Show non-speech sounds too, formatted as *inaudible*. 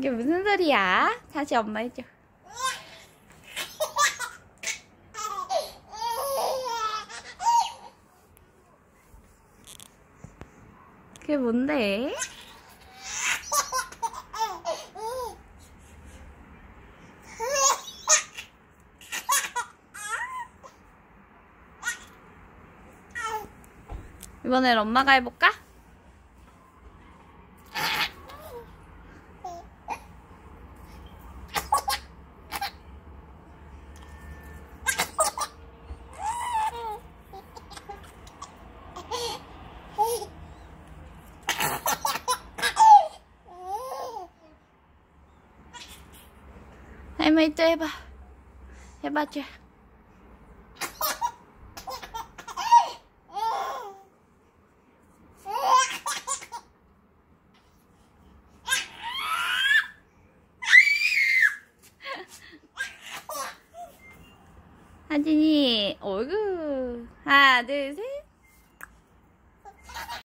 이게 무슨 소리야? 다시 엄마 해줘. 그게 뭔데? 이번엔 엄마가 해볼까? 할머니 또 해봐. 해봐줘. *laughs* 하진이 얼굴 하나 둘 셋.